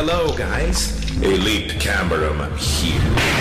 Hello, guys. Elite Cameron here.